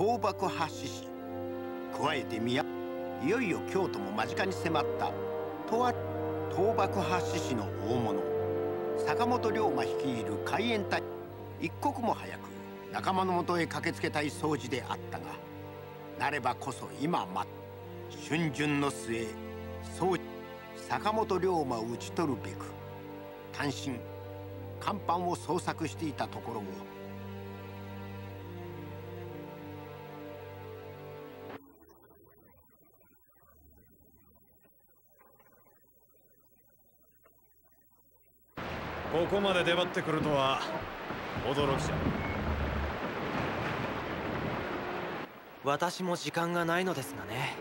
倒幕派志士加えて宮いよいよ京都も間近に迫ったとあ倒幕派志士の大物坂本龍馬率いる海援隊一刻も早く仲間のもとへ駆けつけたい掃除であったがなればこそ今待春巡の末掃除坂本龍馬を討ち取るべく単身甲板を捜索していたところをここまで出張ってくるとは驚きじゃ。私も時間がないのですがね。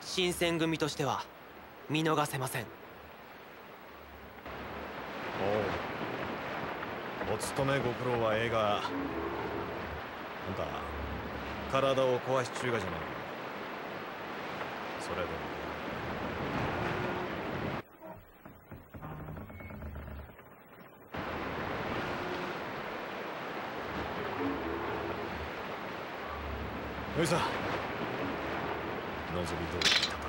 新選組としては見逃せません。おおお勤めご苦労はええがあんた体を壊し中がじゃない。それでもおいさ望み通り。だ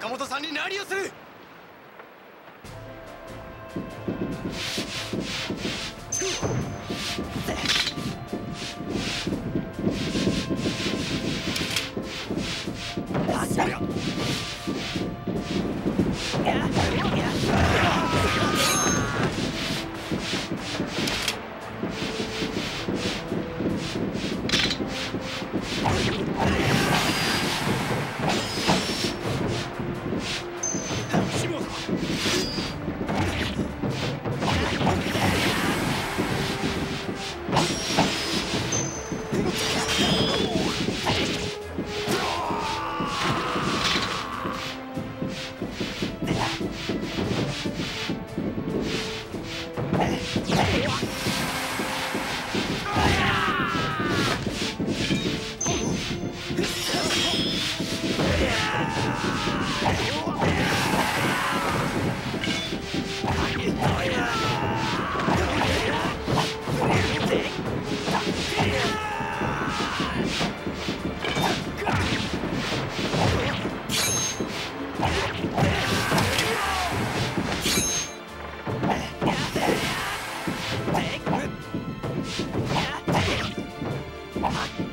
坂本さんに何をする？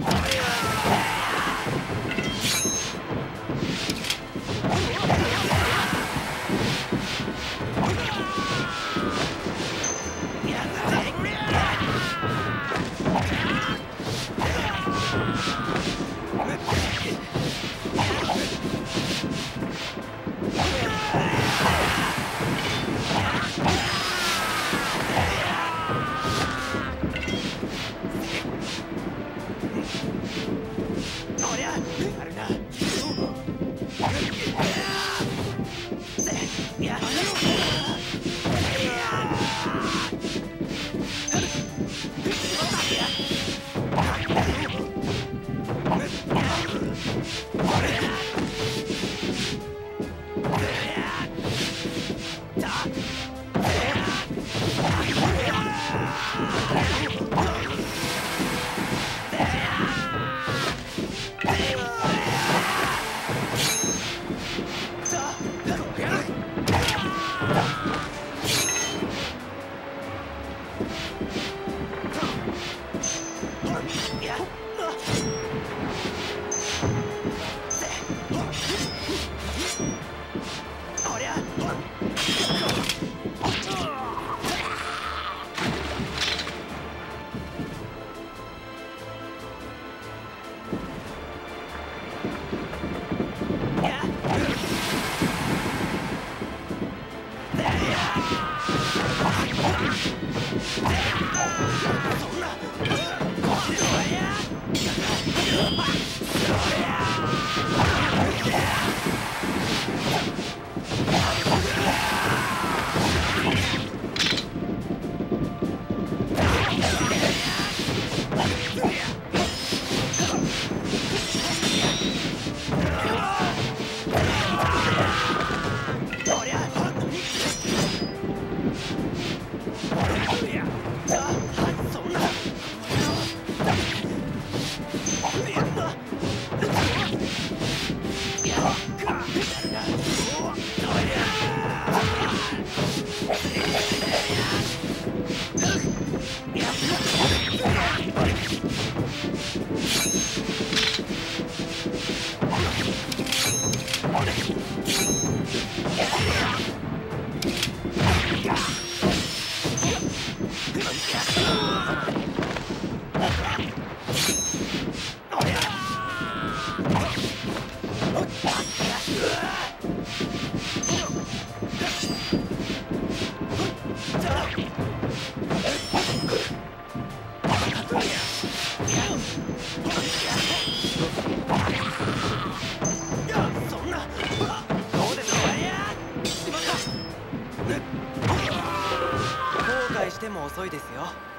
Oh, yeah. Hold it! 遅いですよ。